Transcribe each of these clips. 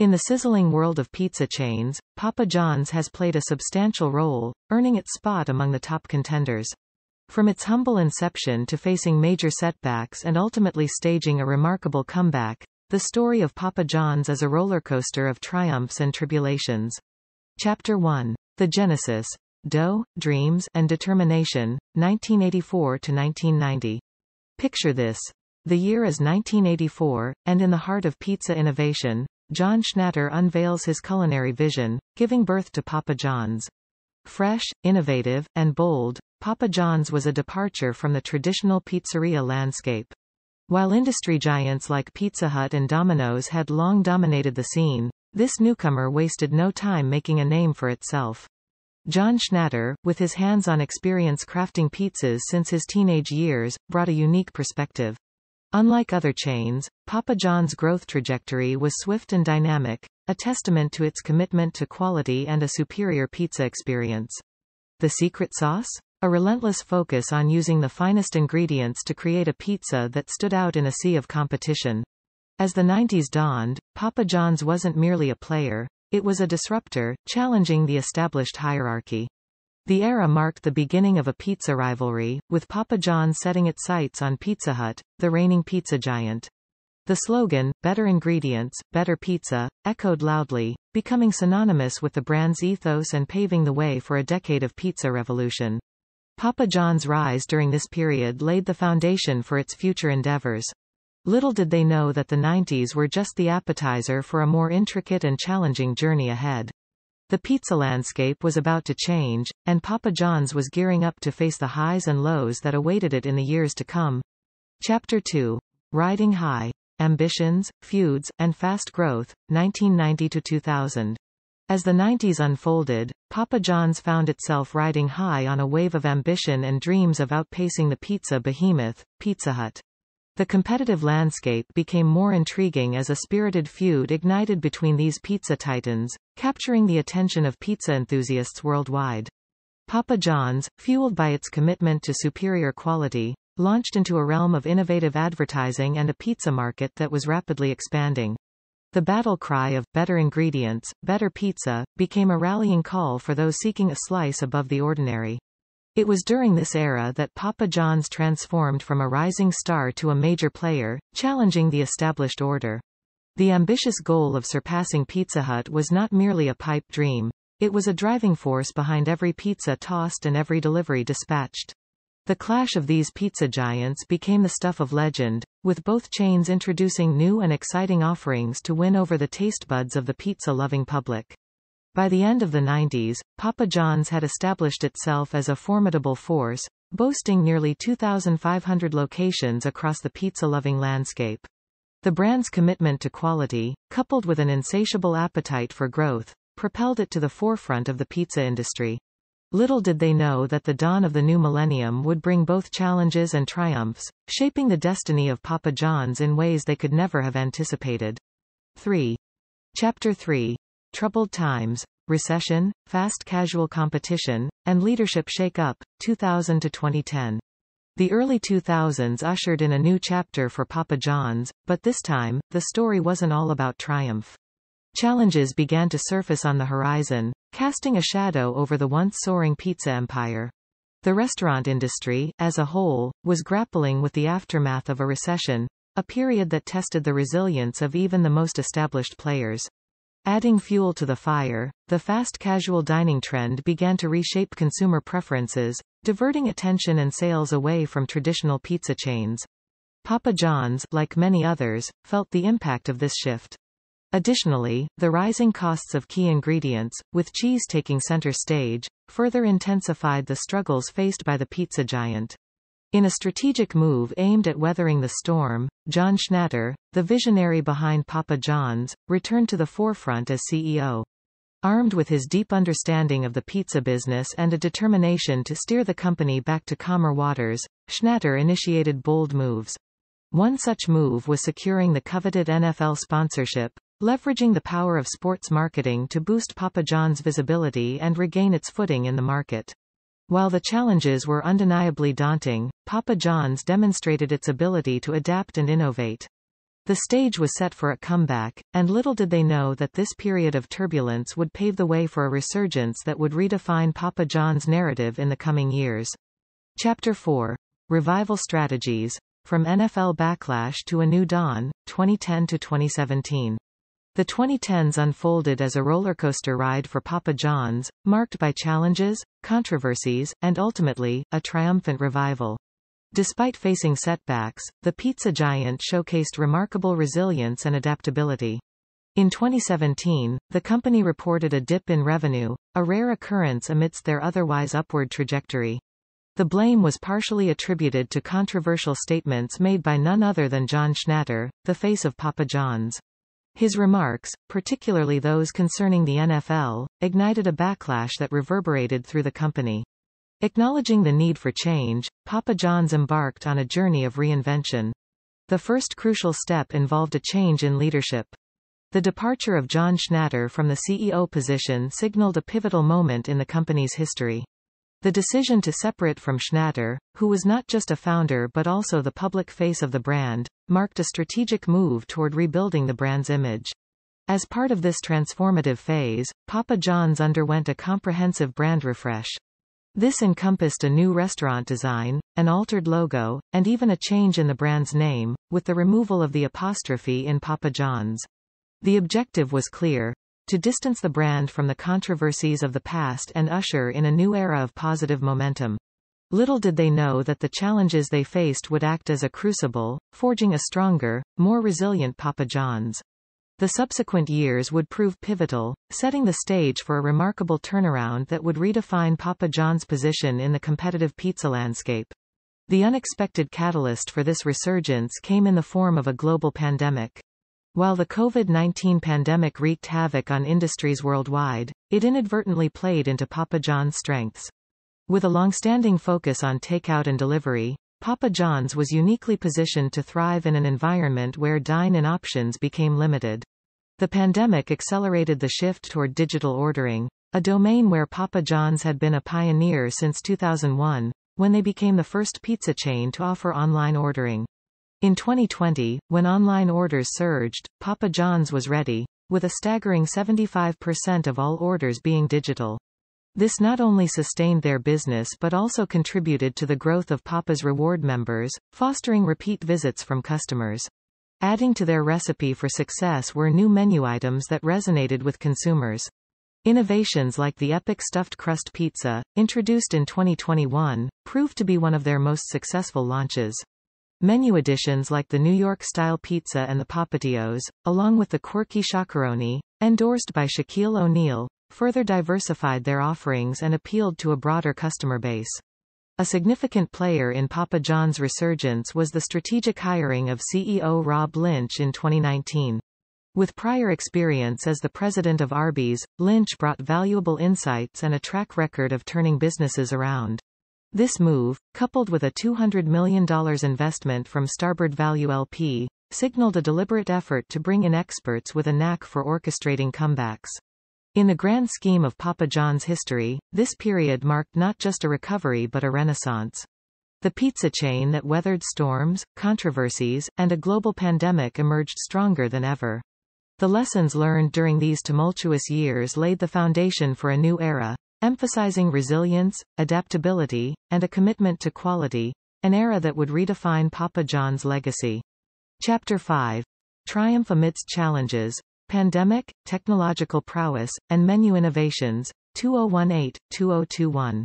In the sizzling world of pizza chains, Papa John's has played a substantial role, earning its spot among the top contenders. From its humble inception to facing major setbacks and ultimately staging a remarkable comeback, the story of Papa John's is a rollercoaster of triumphs and tribulations. Chapter 1. The Genesis. Dough, Dreams, and Determination, 1984 to 1990. Picture this. The year is 1984, and in the heart of pizza innovation, John Schnatter unveils his culinary vision, giving birth to Papa John's. Fresh, innovative, and bold, Papa John's was a departure from the traditional pizzeria landscape. While industry giants like Pizza Hut and Domino's had long dominated the scene, this newcomer wasted no time making a name for itself. John Schnatter, with his hands-on experience crafting pizzas since his teenage years, brought a unique perspective. Unlike other chains, Papa John's growth trajectory was swift and dynamic, a testament to its commitment to quality and a superior pizza experience. The secret sauce? A relentless focus on using the finest ingredients to create a pizza that stood out in a sea of competition. As the 90s dawned, Papa John's wasn't merely a player, it was a disruptor, challenging the established hierarchy. The era marked the beginning of a pizza rivalry, with Papa John's setting its sights on Pizza Hut, the reigning pizza giant. The slogan, better ingredients, better pizza, echoed loudly, becoming synonymous with the brand's ethos and paving the way for a decade of pizza revolution. Papa John's rise during this period laid the foundation for its future endeavors. Little did they know that the 90s were just the appetizer for a more intricate and challenging journey ahead. The pizza landscape was about to change, and Papa John's was gearing up to face the highs and lows that awaited it in the years to come. Chapter 2. Riding High. Ambitions, Feuds, and Fast Growth, 1990 to 2000. As the 90s unfolded, Papa John's found itself riding high on a wave of ambition and dreams of outpacing the pizza behemoth, Pizza Hut. The competitive landscape became more intriguing as a spirited feud ignited between these pizza titans, capturing the attention of pizza enthusiasts worldwide. Papa John's, fueled by its commitment to superior quality, launched into a realm of innovative advertising and a pizza market that was rapidly expanding. The battle cry of better ingredients, better pizza, became a rallying call for those seeking a slice above the ordinary. It was during this era that Papa John's transformed from a rising star to a major player, challenging the established order. The ambitious goal of surpassing Pizza Hut was not merely a pipe dream. It was a driving force behind every pizza tossed and every delivery dispatched. The clash of these pizza giants became the stuff of legend, with both chains introducing new and exciting offerings to win over the taste buds of the pizza-loving public. By the end of the 90s, Papa John's had established itself as a formidable force, boasting nearly 2,500 locations across the pizza-loving landscape. The brand's commitment to quality, coupled with an insatiable appetite for growth, propelled it to the forefront of the pizza industry. Little did they know that the dawn of the new millennium would bring both challenges and triumphs, shaping the destiny of Papa John's in ways they could never have anticipated. 3. Chapter 3. Troubled Times, Recession, Fast Casual Competition, and Leadership Shake-Up, 2000 to 2010. The early 2000s ushered in a new chapter for Papa John's, but this time, the story wasn't all about triumph. Challenges began to surface on the horizon, casting a shadow over the once soaring pizza empire. The restaurant industry, as a whole, was grappling with the aftermath of a recession, a period that tested the resilience of even the most established players. Adding fuel to the fire, the fast casual dining trend began to reshape consumer preferences, diverting attention and sales away from traditional pizza chains. Papa John's, like many others, felt the impact of this shift. Additionally, the rising costs of key ingredients, with cheese taking center stage, further intensified the struggles faced by the pizza giant. In a strategic move aimed at weathering the storm, John Schnatter, the visionary behind Papa John's, returned to the forefront as CEO. Armed with his deep understanding of the pizza business and a determination to steer the company back to calmer waters, Schnatter initiated bold moves. One such move was securing the coveted NFL sponsorship, leveraging the power of sports marketing to boost Papa John's visibility and regain its footing in the market. While the challenges were undeniably daunting, Papa John's demonstrated its ability to adapt and innovate. The stage was set for a comeback, and little did they know that this period of turbulence would pave the way for a resurgence that would redefine Papa John's narrative in the coming years. Chapter 4. Revival Strategies. From NFL Backlash to a New Dawn, 2010 to 2017. The 2010s unfolded as a rollercoaster ride for Papa John's, marked by challenges, controversies, and ultimately, a triumphant revival. Despite facing setbacks, the pizza giant showcased remarkable resilience and adaptability. In 2017, the company reported a dip in revenue, a rare occurrence amidst their otherwise upward trajectory. The blame was partially attributed to controversial statements made by none other than John Schnatter, the face of Papa John's. His remarks, particularly those concerning the NFL, ignited a backlash that reverberated through the company. Acknowledging the need for change, Papa John's embarked on a journey of reinvention. The first crucial step involved a change in leadership. The departure of John Schnatter from the CEO position signaled a pivotal moment in the company's history. The decision to separate from Schnatter, who was not just a founder but also the public face of the brand, marked a strategic move toward rebuilding the brand's image. As part of this transformative phase, Papa John's underwent a comprehensive brand refresh. This encompassed a new restaurant design, an altered logo, and even a change in the brand's name, with the removal of the apostrophe in Papa John's. The objective was clear, to distance the brand from the controversies of the past and usher in a new era of positive momentum. Little did they know that the challenges they faced would act as a crucible, forging a stronger, more resilient Papa John's. The subsequent years would prove pivotal, setting the stage for a remarkable turnaround that would redefine Papa John's position in the competitive pizza landscape. The unexpected catalyst for this resurgence came in the form of a global pandemic. While the COVID-19 pandemic wreaked havoc on industries worldwide, it inadvertently played into Papa John's strengths. With a long-standing focus on takeout and delivery, Papa John's was uniquely positioned to thrive in an environment where dine-in options became limited. The pandemic accelerated the shift toward digital ordering, a domain where Papa John's had been a pioneer since 2001, when they became the first pizza chain to offer online ordering. In 2020, when online orders surged, Papa John's was ready, with a staggering 75% of all orders being digital. This not only sustained their business but also contributed to the growth of Papa's Reward members, fostering repeat visits from customers. Adding to their recipe for success were new menu items that resonated with consumers. Innovations like the Epic Stuffed Crust Pizza, introduced in 2021, proved to be one of their most successful launches. Menu additions like the New York-style pizza and the Papadias, along with the quirky Shaq-a-Roni, endorsed by Shaquille O'Neal, further diversified their offerings and appealed to a broader customer base. A significant player in Papa John's resurgence was the strategic hiring of CEO Rob Lynch in 2019. With prior experience as the president of Arby's, Lynch brought valuable insights and a track record of turning businesses around. This move, coupled with a $200 million investment from Starboard Value LP, signaled a deliberate effort to bring in experts with a knack for orchestrating comebacks. In the grand scheme of Papa John's history, this period marked not just a recovery but a renaissance. The pizza chain that weathered storms, controversies, and a global pandemic emerged stronger than ever. The lessons learned during these tumultuous years laid the foundation for a new era, emphasizing resilience, adaptability, and a commitment to quality, an era that would redefine Papa John's legacy. Chapter 5. Triumph amidst challenges, Pandemic, Technological Prowess, and Menu Innovations, 2018-2021.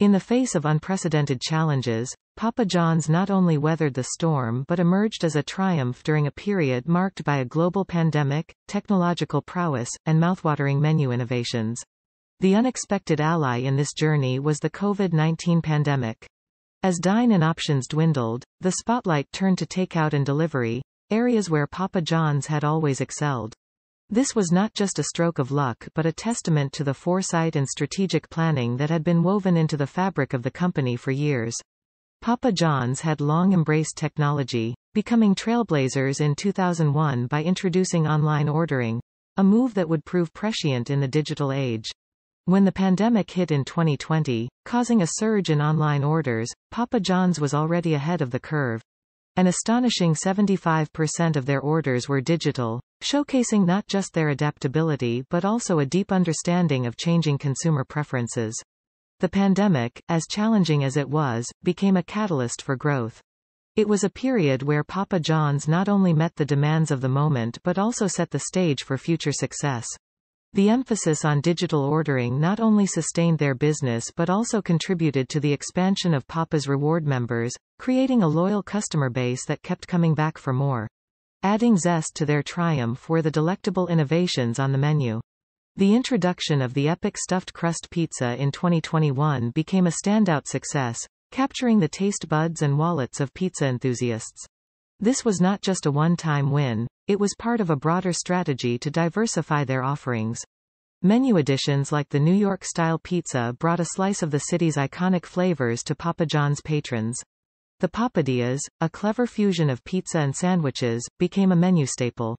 In the face of unprecedented challenges, Papa John's not only weathered the storm but emerged as a triumph during a period marked by a global pandemic, technological prowess, and mouthwatering menu innovations. The unexpected ally in this journey was the COVID-19 pandemic. As dine-in options dwindled, the spotlight turned to takeout and delivery, areas where Papa John's had always excelled. This was not just a stroke of luck but a testament to the foresight and strategic planning that had been woven into the fabric of the company for years. Papa John's had long embraced technology, becoming trailblazers in 2001 by introducing online ordering, a move that would prove prescient in the digital age. When the pandemic hit in 2020, causing a surge in online orders, Papa John's was already ahead of the curve. An astonishing 75% of their orders were digital, showcasing not just their adaptability but also a deep understanding of changing consumer preferences. The pandemic, as challenging as it was, became a catalyst for growth. It was a period where Papa John's not only met the demands of the moment but also set the stage for future success. The emphasis on digital ordering not only sustained their business but also contributed to the expansion of Papa's reward members, creating a loyal customer base that kept coming back for more. Adding zest to their triumph were the delectable innovations on the menu. The introduction of the epic stuffed crust pizza in 2021 became a standout success, capturing the taste buds and wallets of pizza enthusiasts. This was not just a one-time win, it was part of a broader strategy to diversify their offerings. Menu additions like the New York-style pizza brought a slice of the city's iconic flavors to Papa John's patrons. The Papadias, a clever fusion of pizza and sandwiches, became a menu staple.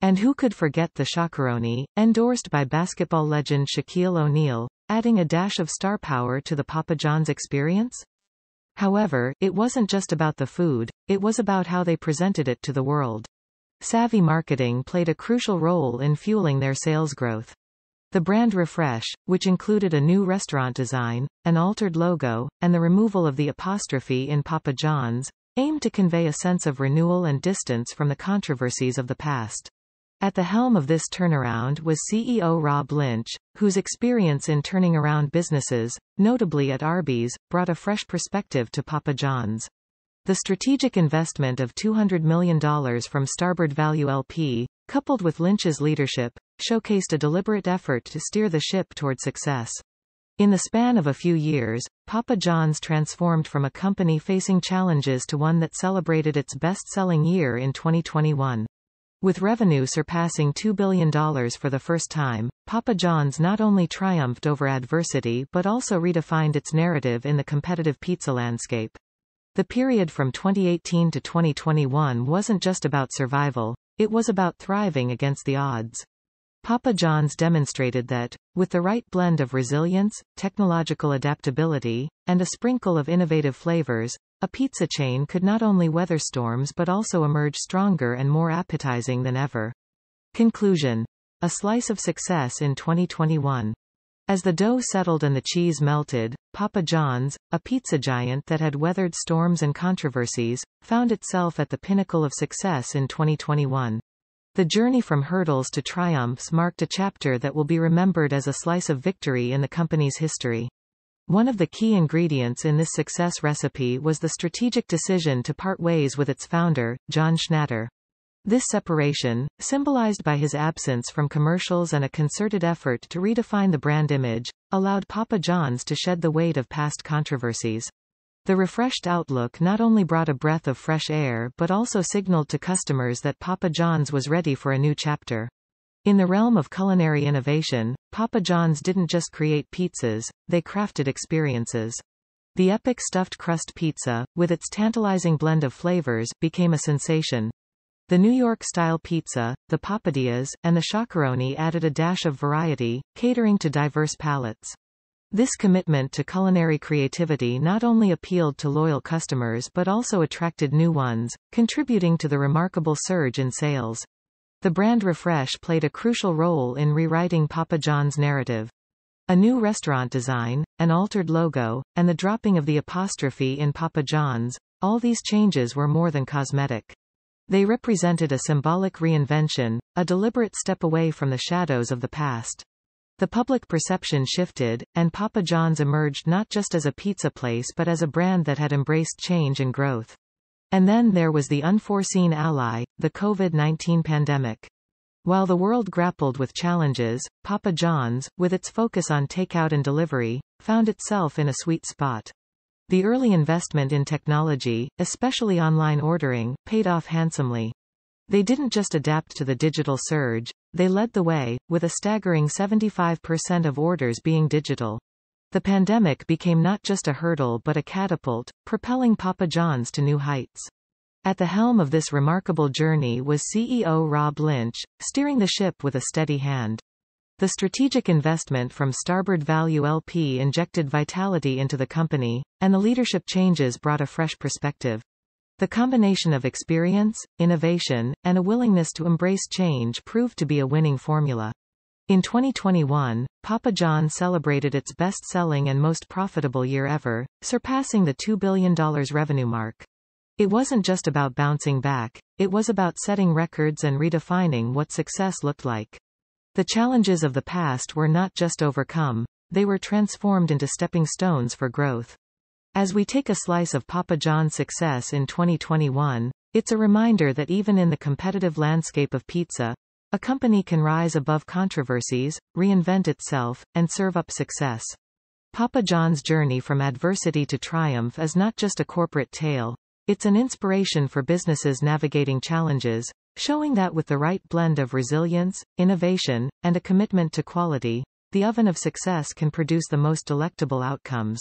And who could forget the Shaq-a-Roni, endorsed by basketball legend Shaquille O'Neal, adding a dash of star power to the Papa John's experience? However, it wasn't just about the food, it was about how they presented it to the world. Savvy marketing played a crucial role in fueling their sales growth. The brand refresh, which included a new restaurant design, an altered logo, and the removal of the apostrophe in Papa John's, aimed to convey a sense of renewal and distance from the controversies of the past. At the helm of this turnaround was CEO Rob Lynch, whose experience in turning around businesses, notably at Arby's, brought a fresh perspective to Papa John's. The strategic investment of $200 million from Starboard Value LP, coupled with Lynch's leadership, showcased a deliberate effort to steer the ship toward success. In the span of a few years, Papa John's transformed from a company facing challenges to one that celebrated its best-selling year in 2021. With revenue surpassing $2 billion for the first time, Papa John's not only triumphed over adversity but also redefined its narrative in the competitive pizza landscape. The period from 2018 to 2021 wasn't just about survival, it was about thriving against the odds. Papa John's demonstrated that, with the right blend of resilience, technological adaptability, and a sprinkle of innovative flavors, a pizza chain could not only weather storms but also emerge stronger and more appetizing than ever. Conclusion. A slice of success in 2021. As the dough settled and the cheese melted, Papa John's, a pizza giant that had weathered storms and controversies, found itself at the pinnacle of success in 2021. The journey from hurdles to triumphs marked a chapter that will be remembered as a slice of victory in the company's history. One of the key ingredients in this success recipe was the strategic decision to part ways with its founder, John Schnatter. This separation, symbolized by his absence from commercials and a concerted effort to redefine the brand image, allowed Papa John's to shed the weight of past controversies. The refreshed outlook not only brought a breath of fresh air but also signaled to customers that Papa John's was ready for a new chapter. In the realm of culinary innovation, Papa John's didn't just create pizzas, they crafted experiences. The epic stuffed crust pizza, with its tantalizing blend of flavors, became a sensation. The New York-style pizza, the Papadias, and the Shaq-a-Roni added a dash of variety, catering to diverse palates. This commitment to culinary creativity not only appealed to loyal customers but also attracted new ones, contributing to the remarkable surge in sales. The brand refresh played a crucial role in rewriting Papa John's narrative. A new restaurant design, an altered logo, and the dropping of the apostrophe in Papa John's, all these changes were more than cosmetic. They represented a symbolic reinvention, a deliberate step away from the shadows of the past. The public perception shifted, and Papa John's emerged not just as a pizza place but as a brand that had embraced change and growth. And then there was the unforeseen ally, the COVID-19 pandemic. While the world grappled with challenges, Papa John's, with its focus on takeout and delivery, found itself in a sweet spot. The early investment in technology, especially online ordering, paid off handsomely. They didn't just adapt to the digital surge, they led the way, with a staggering 75% of orders being digital. The pandemic became not just a hurdle but a catapult, propelling Papa John's to new heights. At the helm of this remarkable journey was CEO Rob Lynch, steering the ship with a steady hand. The strategic investment from Starboard Value LP injected vitality into the company, and the leadership changes brought a fresh perspective. The combination of experience, innovation, and a willingness to embrace change proved to be a winning formula. In 2021, Papa John's celebrated its best-selling and most profitable year ever, surpassing the $2 billion revenue mark. It wasn't just about bouncing back, it was about setting records and redefining what success looked like. The challenges of the past were not just overcome, they were transformed into stepping stones for growth. As we take a slice of Papa John's success in 2021, it's a reminder that even in the competitive landscape of pizza, a company can rise above controversies, reinvent itself, and serve up success. Papa John's journey from adversity to triumph is not just a corporate tale, it's an inspiration for businesses navigating challenges, showing that with the right blend of resilience, innovation, and a commitment to quality, the oven of success can produce the most delectable outcomes.